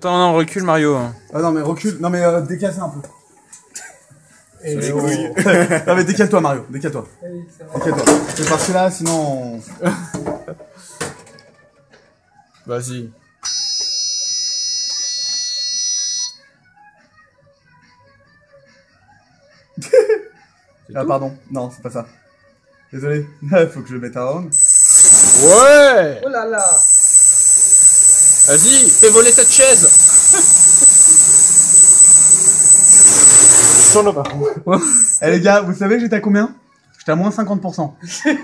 Attends, non, recule Mario. Ah non, mais recule. Non, mais euh, décale ça un peu. Et les oh. couilles. non, mais décale-toi, Mario. Décale-toi. Décale-toi. C'est parce que là, sinon. on- Vas-y. Ah, pardon. Non, c'est pas ça. Désolé. Faut que je le mette à on. Ouais Oh là là Vas-y, fais voler cette chaise. Eh les gars, vous savez que j'étais à combien? J'étais à moins 50%.